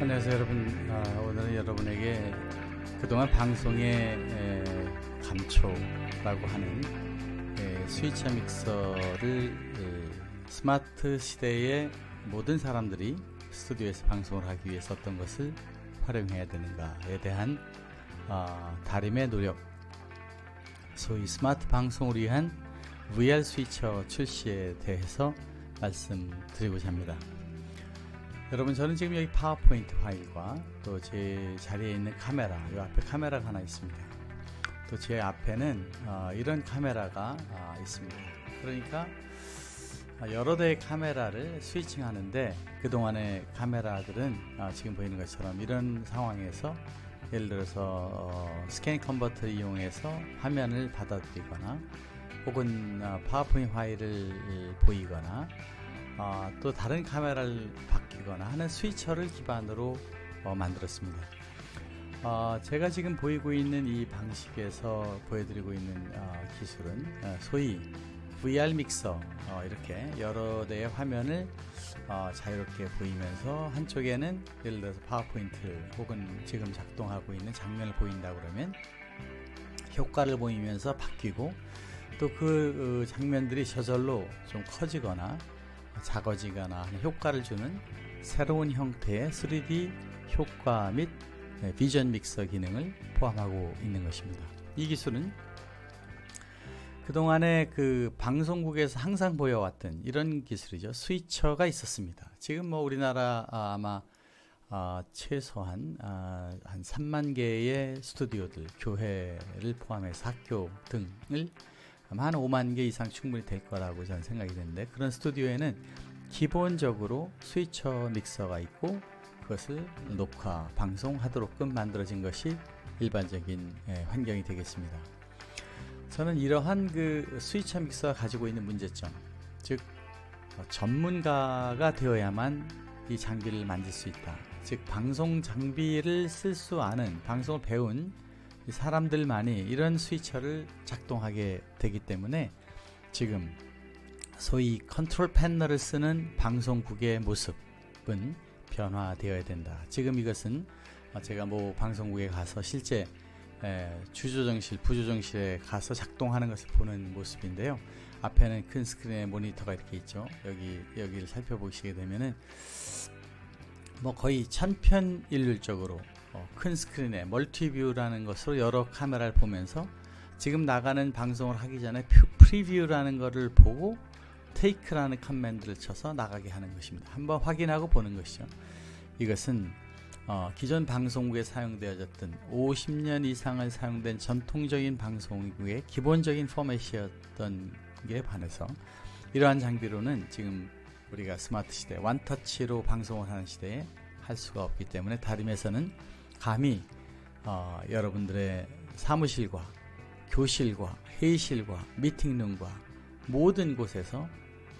안녕하세요 여러분 아, 오늘은 여러분에게 그동안 방송의 에, 감초라고 하는 에, 스위처 믹서를 에, 스마트 시대의 모든 사람들이 스튜디오에서 방송을 하기 위해서 어떤 것을 활용해야 되는가에 대한 어, 다림의 노력 소위 스마트 방송을 위한 VR 스위처 출시에 대해서 말씀드리고자 합니다. 여러분 저는 지금 여기 파워포인트 파일과 또 제 자리에 있는 카메라 이 앞에 카메라가 하나 있습니다. 또 제 앞에는 어, 이런 카메라가 어, 있습니다. 그러니까 여러 대의 카메라를 switching 하는데 그동안의 카메라들은 어, 지금 보이는 것처럼 이런 상황에서 예를 들어서 어, scanning converter를 이용해서 화면을 받아들이거나 혹은 어, 파워포인트 파일을 보이거나 어, 또 다른 카메라를 바뀌거나 하는 스위처를 기반으로 어, 만들었습니다. 어, 제가 지금 보이고 있는 이 방식에서 보여드리고 있는 어, 기술은 어, 소위 VR 믹서 어, 이렇게 여러 대의 화면을 어, 자유롭게 보이면서 한쪽에는 예를 들어서 파워포인트 혹은 지금 작동하고 있는 장면을 보인다 그러면 효과를 보이면서 바뀌고 또그 장면들이 저절로 좀 커지거나 작아지거나 효과를 주는 새로운 형태의 3D 효과 및 비전 믹서 기능을 포함하고 있는 것입니다. 이 기술은 그동안에 그 방송국에서 항상 보여왔던 이런 기술이죠. 스위처가 있었습니다. 지금 뭐 우리나라 아마 아, 최소한 아, 한 3만 개의 스튜디오들, 교회를 포함해서 학교 등을 아마 한 5만 개 이상 충분히 될 거라고 저는 생각이 되는데 그런 스튜디오에는 기본적으로 스위처 믹서가 있고 그것을 녹화, 방송하도록끔 만들어진 것이 일반적인 예, 환경이 되겠습니다. 저는 이러한 그 스위처 믹서가 가지고 있는 문제점, 즉 어, 전문가가 되어야만 이 장비를 만질 수 있다. 즉 방송 장비를 쓸 수 아는 방송을 배운 사람들만이 이런 스위처를 작동하게 되기 때문에 지금 소위 컨트롤 패널을 쓰는 방송국의 모습은 변화되어야 된다. 지금 이것은 제가 뭐 방송국에 가서 실제 주조정실, 부조정실에 가서 작동하는 것을 보는 모습인데요. 앞에는 큰 스크린에 모니터가 이렇게 있죠. 여기 여기를 살펴보시게 되면은 뭐 거의 천편일률적으로 어, 큰 스크린에 multiview라는 것으로 여러 카메라를 보면서 지금 나가는 방송을 하기 전에 preview라는 것을 보고 take라는 command를 쳐서 나가게 하는 것입니다. 한번 확인하고 보는 것이죠. 이것은 어, 기존 방송국에 사용되어졌던 50년 이상을 사용된 전통적인 방송국의 기본적인 포맷이었던 데 반해서 이러한 장비로는 지금 우리가 스마트 시대, 완터치로 방송을 하는 시대에 할 수가 없기 때문에 다림에서는 감히 어, 여러분들의 사무실과 교실과 회의실과 미팅룸과 모든 곳에서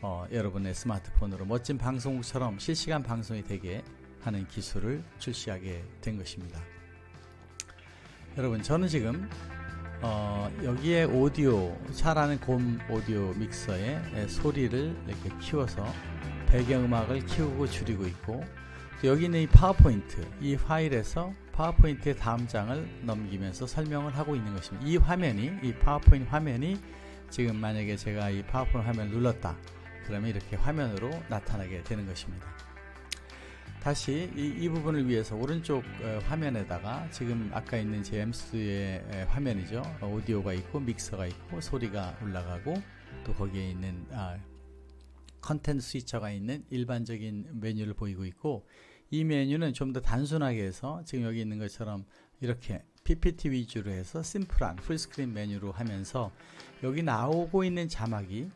어, 여러분의 스마트폰으로 멋진 방송국처럼 실시간 방송이 되게 하는 기술을 출시하게 된 것입니다. 여러분 저는 지금 어, 여기에 오디오 차라는 곰 오디오 믹서에 소리를 이렇게 키워서 배경음악을 키우고 줄이고 있고 여기 있는 이 파워포인트 이 파일에서 파워포인트의 다음 장을 넘기면서 설명을 하고 있는 것입니다. 이 화면이 이 파워포인트 화면이 지금 만약에 제가 이 파워포인트 화면을 눌렀다 그러면 이렇게 화면으로 나타나게 되는 것입니다. 다시 이, 이 부분을 위해서 오른쪽 어, 화면에다가 지금 아까 있는 제 엠스의 화면이죠. 오디오가 있고 믹서가 있고 소리가 올라가고 또 거기에 있는 아, 컨텐츠 스위처가 있는 일반적인 메뉴를 보이고 있고 이 메뉴는 좀 더 단순하게 해서 지금 여기 있는 것처럼 이렇게 PPT 위주로 해서 심플한 full screen 메뉴로 하면서 여기 나오고 있는 자막이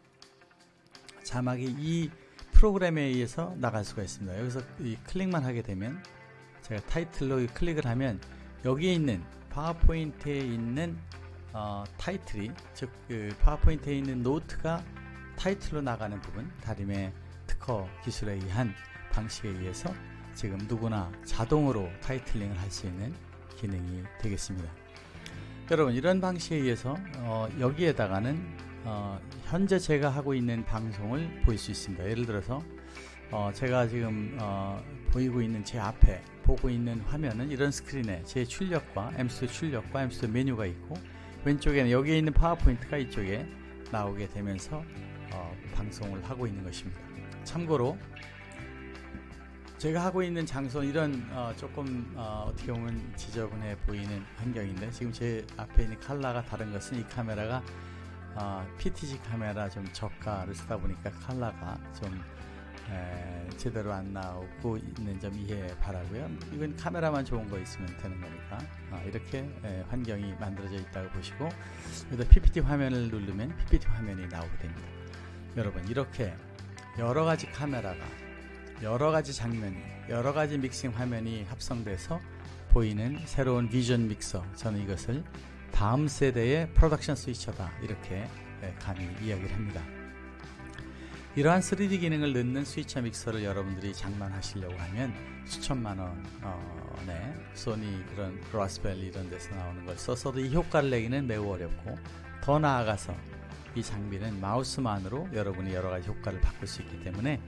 자막이 이 프로그램에 의해서 나갈 수가 있습니다. 여기서 이 클릭만 하게 되면 제가 타이틀로 클릭을 하면 여기에 있는 파워포인트에 있는 어, 타이틀이 즉 그 파워포인트에 있는 노트가 타이틀로 나가는 부분 다림의 특허 기술에 의한 방식에 의해서 지금 누구나 자동으로 titling을 할 수 있는 기능이 되겠습니다. 여러분 이런 방식에 의해서 어, 여기에다가는 어, 현재 제가 하고 있는 방송을 볼수 있습니다. 예를 들어서 어, 제가 지금 어, 보이고 있는 제 앞에 보고 있는 화면은 이런 스크린에 제 출력과 엠스 출력과 엠스 메뉴가 있고 왼쪽에는 여기에 있는 파워포인트가 이쪽에 나오게 되면서 어, 방송을 하고 있는 것입니다. 참고로 제가 하고 있는 장소는 이런 어, 조금 어, 떻게 보면 지저분해 보이는 환경인데 지금 제 앞에 있는 칼라가 다른 것은 이 카메라가 어, PTZ 카메라 좀 저가를 쓰다 보니까 칼라가 좀 에, 제대로 안 나오고 있는 점 이해 바라고요. 이건 카메라만 좋은 거 있으면 되는 거니까 어, 이렇게 에, 환경이 만들어져 있다고 보시고 여기다 PPT 화면을 누르면 PPT 화면이 나오게 됩니다. 여러분 이렇게 여러 가지 카메라가 여러 가지 장면이 여러 가지 믹싱 화면이 합성돼서 보이는 새로운 비전 믹서 저는 이것을 다음 세대의 프로덕션 스위처다 이렇게 감히 이야기를 합니다. 이러한 3D 기능을 넣는 스위처 믹서를 여러분들이 장만하시려고 하면 수천만 원의 소니 그런 Grass Valley 이런 데서 나오는 걸 써서도 이 효과를 내기는 매우 어렵고 더 나아가서 이 장비는 마우스만으로 여러분이 여러 가지 효과를 바꿀 수 있기 때문에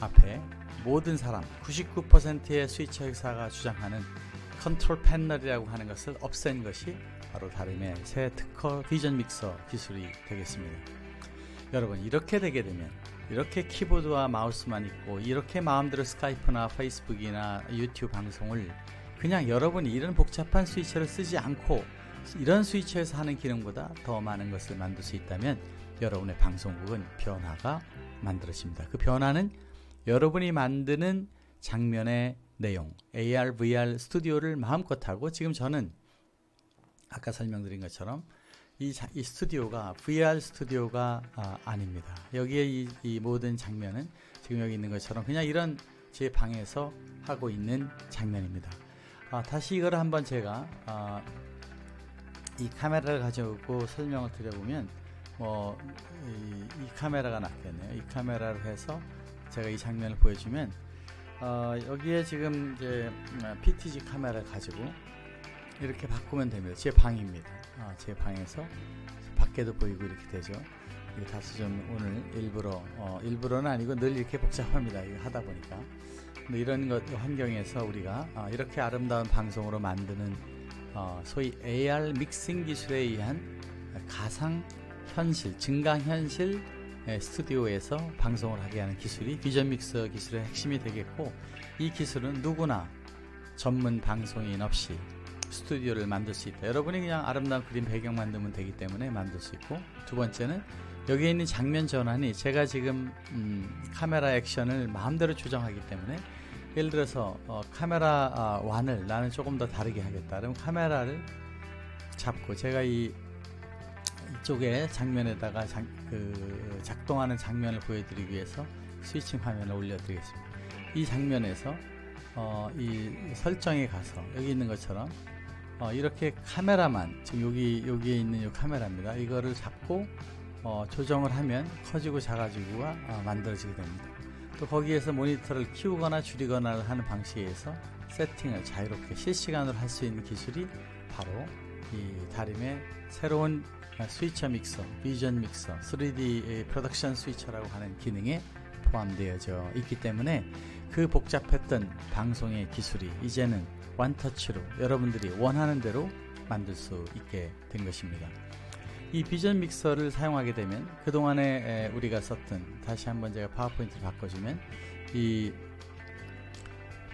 앞에 모든 사람 99%의 스위처 회사가 주장하는 control panel이라고 하는 것을 없앤 것이 바로 다림의 새 특허 vision mixer 기술이 되겠습니다. 여러분 이렇게 되게 되면 이렇게 키보드와 마우스만 있고 이렇게 마음대로 스카이프나 페이스북이나 유튜브 방송을 그냥 여러분이 이런 복잡한 스위처를 쓰지 않고 이런 스위처에서 하는 기능보다 더 많은 것을 만들 수 있다면 여러분의 방송국은 변화가 만들어집니다. 그 변화는 여러분이 만드는 장면의 내용, AR, VR 스튜디오를 마음껏 하고 지금 저는 아까 설명드린 것처럼 이, 자, 이 스튜디오가 VR 스튜디오가 아, 닙니다 여기에 이, 이, 모든 장면은 지금 여기 있는 것처럼 그냥 이런 제 방에서 하고 있는 장면입니다. 아, 다시 이걸 한번 제가 아, 이 카메라를 가지고 설명을 드려보면 뭐 이, 이 카메라가 낫겠네요. 이 카메라를 해서 제가 이 장면을 보여주면 어, 여기에 지금 이제 PTG 카메라를 가지고 이렇게 바꾸면 됩니다. 제 방입니다. 아, 제 방에서 밖에도 보이고 이렇게 되죠. 이 다소 좀 오늘 일부러 어, 일부러는 아니고 늘 이렇게 복잡합니다. 이거 하다 보니까 이런 것 환경에서 우리가 어, 이렇게 아름다운 방송으로 만드는 어, 소위 AR 믹싱 기술에 의한 가상 현실, 증강 현실 스튜디오에서 방송을 하게 하는 기술이 비전 믹서 기술의 핵심이 되겠고 이 기술은 누구나 전문 방송인 없이 스튜디오를 만들 수 있다. 여러분이 그냥 아름다운 그림 배경 만들면 되기 때문에 만들 수 있고 두 번째는 여기에 있는 장면 전환이 제가 지금 음, 카메라 액션을 마음대로 조정하기 때문에 예를 들어서 어, 카메라 아, 완을 나는 조금 더 다르게 하겠다. 그럼 카메라를 잡고 제가 이 이쪽에 장면에다가 장, 그 작동하는 장면을 보여드리기 위해서 스위칭 화면을 올려드리겠습니다. 이 장면에서 어, 이 설정에 가서 여기 있는 것처럼 어, 이렇게 카메라만 지금 여기 여기에 있는 이 카메라입니다. 이거를 잡고 어, 조정을 하면 커지고 작아지고가 어, 만들어지게 됩니다. 또 거기에서 모니터를 키우거나 줄이거나 하는 방식에서 세팅을 자유롭게 실시간으로 할 수 있는 기술이 바로 이 다림의 새로운 스위처 믹서, 비전 믹서, 3D 프로덕션 스위처라고 하는 기능에 포함되어져 있기 때문에 그 복잡했던 방송의 기술이 이제는 원터치로 여러분들이 원하는 대로 만들 수 있게 된 것입니다. 이 vision mixer를 사용하게 되면 그동안에 우리가 썼던 다시 한번 제가 파워포인트 바꿔주면 이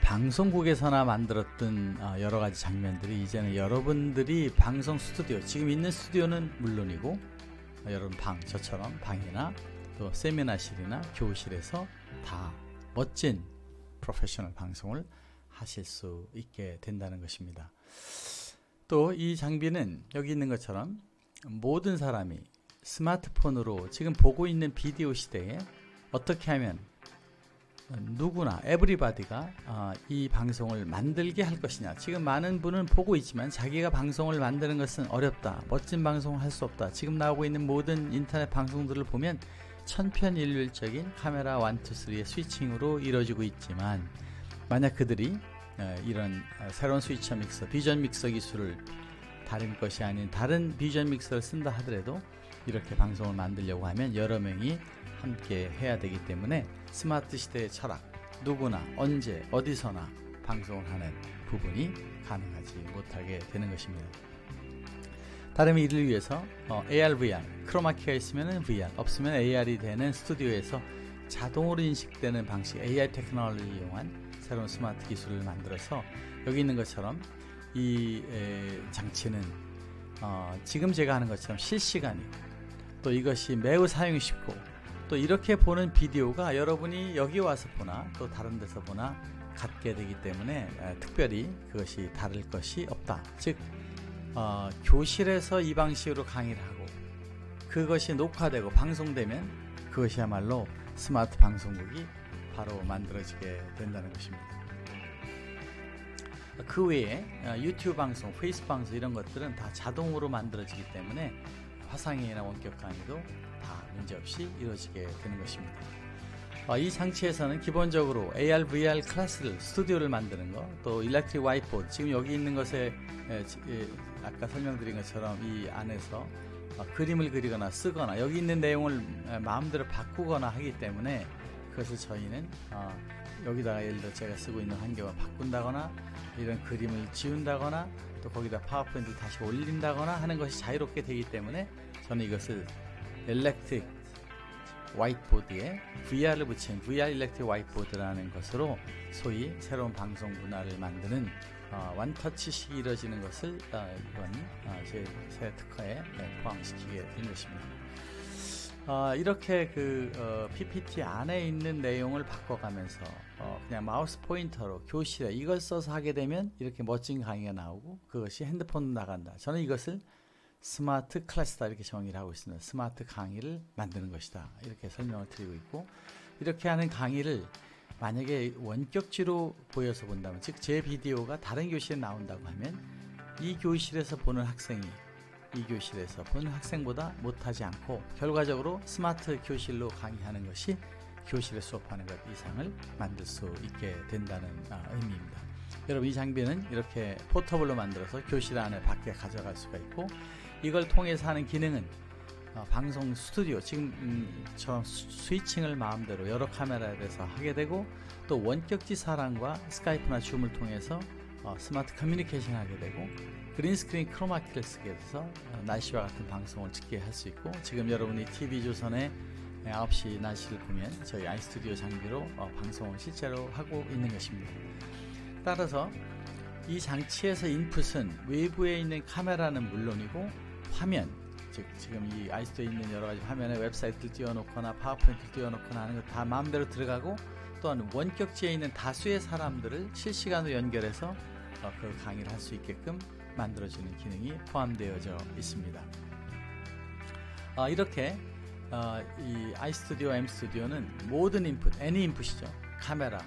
방송국에서나 만들었던 어, 여러 가지 장면들이 이제는 여러분들이 방송 스튜디오 지금 있는 스튜디오는 물론이고 어, 여러분 방 저처럼 방이나 또 세미나실이나 교실에서 다 멋진 프로페셔널 방송을 하실 수 있게 된다는 것입니다. 또 이 장비는 여기 있는 것처럼 모든 사람이 스마트폰으로 지금 보고 있는 비디오 시대에 어떻게 하면 누구나 everybody가 어, 이 방송을 만들게 할 것이냐. 지금 많은 분은 보고 있지만 자기가 방송을 만드는 것은 어렵다. 멋진 방송을 할 수 없다. 지금 나오고 있는 모든 인터넷 방송들을 보면 천편일률적인 카메라 1, 2, 3의 스위칭으로 이루어지고 있지만 만약 그들이 어, 이런 어, 새로운 스위처 믹서, 비전 믹서 기술을 다른 것이 아닌 다른 비전 믹서를 쓴다 하더라도 이렇게 방송을 만들려고 하면 여러 명이 함께 해야 되기 때문에 스마트 시대의 철학 누구나 언제 어디서나 방송을 하는 부분이 가능하지 못하게 되는 것입니다. 다른 이를 위해서 어, AR, VR, 크로마키가 있으면 VR, 없으면 AR이 되는 스튜디오에서 자동으로 인식되는 방식 AI 테크놀로지를 이용한 새로운 스마트 기술을 만들어서 여기 있는 것처럼 이 에, 장치는 어, 지금 제가 하는 것처럼 실시간이고 또 이것이 매우 사용이 쉽고 또 이렇게 보는 비디오가 여러분이 여기 와서 보나 또 다른 데서 보나 같게 되기 때문에 에, 특별히 그것이 다를 것이 없다. 즉 어, 교실에서 이 방식으로 강의를 하고 그것이 녹화되고 방송되면 그것이야말로 스마트 방송국이 바로 만들어지게 된다는 것입니다. 그 외에 어, 유튜브 방송, 페이스북 방송 이런 것들은 다 자동으로 만들어지기 때문에 화상회의나 원격 강의도 다 문제없이 이루어지게 되는 것입니다. 어, 이 장치에서는 기본적으로 AR, VR 클래스를 스튜디오를 만드는 것, 또 electric whiteboard 지금 여기 있는 것에 아까 설명드린 것처럼 이 안에서 어, 그림을 그리거나 쓰거나 여기 있는 내용을 마음대로 바꾸거나 하기 때문에 그것을 저희는 어, 여기다가 예를 들어 제가 쓰고 있는 환경을 바꾼다거나 이런 그림을 지운다거나 또 거기다 파워포인트를 다시 올린다거나 하는 것이 자유롭게 되기 때문에 저는 이것을 electric whiteboard에 VR을 붙인 VR 일렉트릭 화이트보드라는 것으로 소위 새로운 방송 문화를 만드는 어, 원터치식이 이루어지는 것을 어, 이번 어, 제 새 특허에 네, 포함시키게 된 것입니다. 어, 이렇게 그 어, PPT 안에 있는 내용을 바꿔가면서 어, 그냥 마우스 포인터로 교실에 이걸 써서 하게 되면 이렇게 멋진 강의가 나오고 그것이 핸드폰으로 나간다. 저는 이것을 smart class다 이렇게 정의를 하고 있습니다. 스마트 강의를 만드는 것이다. 이렇게 설명을 드리고 있고 이렇게 하는 강의를 만약에 원격지로 보여서 본다면 즉 제 비디오가 다른 교실에 나온다고 하면 이 교실에서 보는 학생이 이 교실에서 보는 학생보다 못하지 않고 결과적으로 스마트 교실로 강의하는 것이 교실에 수업하는 것 이상을 만들 수 있게 된다는 아, 의미입니다. 여러분 이 장비는 이렇게 포터블로 만들어서 교실 안에 밖에 가져갈 수가 있고 이걸 통해서 하는 기능은 어, 방송 스튜디오 지금 음, 저 스위칭을 마음대로 여러 카메라에서 하게 되고 또 원격지 사람과 스카이프나 줌을 통해서 어, smart communication 하게 되고 green screen 크로마키를 쓰게 돼서 어, 날씨와 같은 방송을 찍게 할 수 있고 지금 여러분이 TV조선의 9시 날씨를 보면 저희 아이스튜디오 장비로 어, 방송을 실제로 하고 있는 것입니다. 따라서 이 장치에서 인풋은 외부에 있는 카메라는 물론이고 화면 즉 지금 이 아이스튜디오에 있는 여러 가지 화면에 웹사이트를 띄워놓거나 파워포인트를 띄워놓거나 하는 거 다 마음대로 들어가고 또한 원격지에 있는 다수의 사람들을 실시간으로 연결해서 어, 그 강의를 할 수 있게끔 만들어주는 기능이 포함되어져 있습니다. 어, 이렇게 어, 이 아이스튜디오, 엠스튜디오는 모든 인풋, 애니 인풋이죠. 카메라,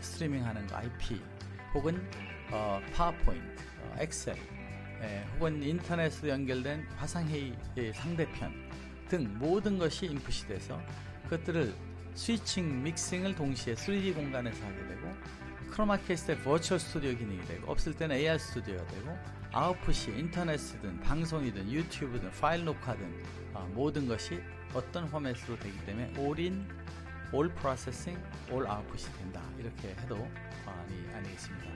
스트리밍하는 거, IP, 혹은 어, 파워포인트, 어, 엑셀, 예, 혹은 인터넷으로 연결된 화상회의 상대편 등 모든 것이 인풋이 돼서 그것들을 스위칭, 믹싱을 동시에 3D 공간에서 하게 되고 때 virtual studio 기능이 되고 없을 때는 AR studio가 되고 아웃풋이 인터넷이든 방송이든 유튜브든 파일 녹화든 어, 모든 것이 어떤 포맷으로 되기 때문에 all in, all processing, all output이 된다 이렇게 해도 과언이 아니겠습니다.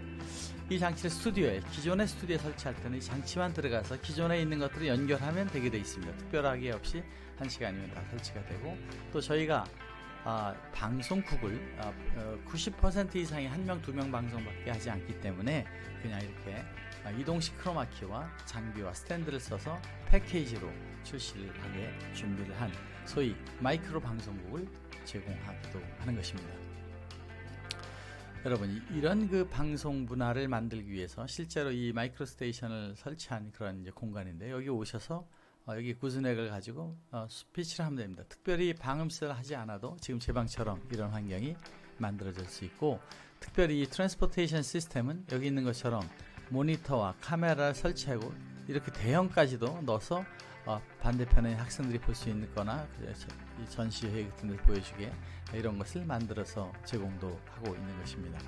이 장치를 스튜디오에 기존의 스튜디오에 설치할 때는 이 장치만 들어가서 기존에 있는 것들을 연결하면 되게 되어 있습니다. 특별하게 없이 한 시간이면 다 설치가 되고 또 저희가 아, 방송국을 아, 90% 어, 이상이 한 명, 두 명 방송밖에 하지 않기 때문에 그냥 이렇게 아, 이동식 크로마키와 장비와 스탠드를 써서 패키지로 출시를 하게 준비를 한 소위 마이크로 방송국을 제공하기도 하는 것입니다. 여러분 이런 그 방송 문화를 만들기 위해서 실제로 이 micro station을 설치한 그런 공간인데 여기 오셔서 어, 여기 gooseneck을 가지고 어, 스피치를 하면 됩니다. 특별히 방음실을 하지 않아도 지금 제 방처럼 이런 환경이 만들어질 수 있고 특별히 이 transportation 시스템은 여기 있는 것처럼 모니터와 카메라를 설치하고 이렇게 대형까지도 넣어서 어, 반대편에 학생들이 볼 수 있는 거나 전시회 같은 데 보여주게 이런 것을 만들어서 제공도 하고 있는 것입니다.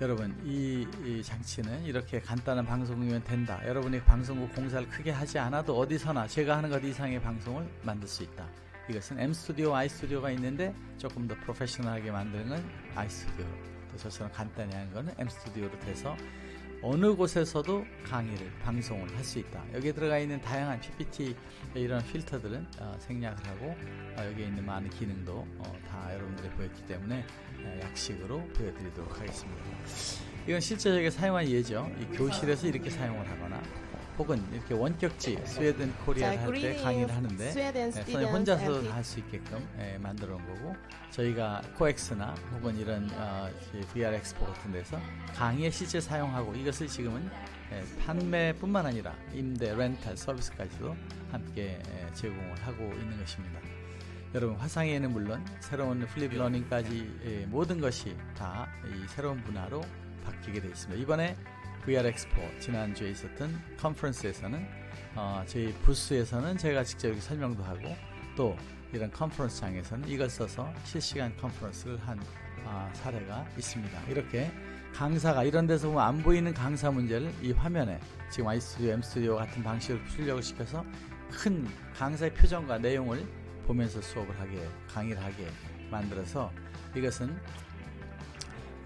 여러분 이, 이, 장치는 이렇게 간단한 방송이면 된다. 여러분이 방송국 공사를 크게 하지 않아도 어디서나 제가 하는 것 이상의 방송을 만들 수 있다. 이것은 M 스튜디오, I 스튜디오가 있는데 조금 더 프로페셔널하게 만드는 건 I 스튜디오. 또 저처럼 간단히 하는 거는 M 스튜디오로 돼서 어느 곳에서도 강의를 방송을 할 수 있다. 여기에 들어가 있는 다양한 PPT 이런 필터들은 어, 생략을 하고 어, 여기에 있는 많은 기능도 어, 다 여러분들이 보였기 때문에 어, 약식으로 보여드리도록 하겠습니다. 이건 실제적으로 사용한 예죠. 이 교실에서 이렇게 사용을 하거나 혹은 이렇게 원격지 스웨덴 코리아를 할 때 강의를 하는데 예, 선생님 혼자서 할 수 있게끔 예, 만들어 놓은 거고 저희가 코엑스나 혹은 이런 어, VR 엑스포 같은 데서 강의에 실제 사용하고 이것을 지금은 예, 판매뿐만 아니라 임대, 렌탈 서비스까지도 함께 예, 제공을 하고 있는 것입니다. 여러분 화상회의는 물론 새로운 flip learning까지 예, 모든 것이 다 이 새로운 문화로 바뀌게 되어 있습니다. 이번에 VR 엑스포 지난주에 있었던 컨퍼런스에서는 어, 저희 부스에서는 제가 직접 이렇게 설명도 하고 또 이런 컨퍼런스장에서는 이걸 써서 실시간 컨퍼런스를 한 아, 사례가 있습니다. 이렇게 강사가 이런 데서 보면 안 보이는 강사 문제를 이 화면에 지금 아이스튜디오, 엠스튜디오 같은 방식으로 출력을 시켜서 큰 강사의 표정과 내용을 보면서 수업을 하게 강의를 하게 만들어서 이것은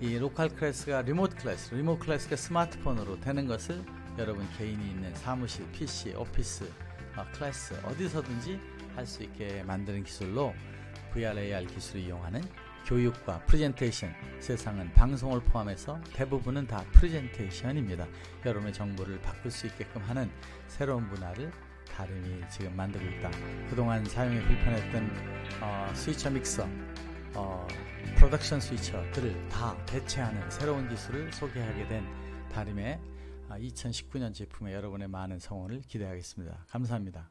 이 local class가 remote class, remote class가 스마트폰으로 되는 것을 여러분 개인이 있는 사무실, PC, office, 어, 클래스 어디서든지 할 수 있게 만드는 기술로 VR, AR 기술을 이용하는 교육과 프레젠테이션 세상은 방송을 포함해서 대부분은 다 프레젠테이션입니다. 여러분의 정보를 바꿀 수 있게끔 하는 새로운 문화를 다림이 지금 만들고 있다. 그동안 사용이 불편했던 어, 스위처 믹서, 어, 프로덕션 스위처들을 다 대체하는 새로운 기술을 소개하게 된 다림의 2019년 제품에 여러분의 많은 성원을 기대하겠습니다. 감사합니다.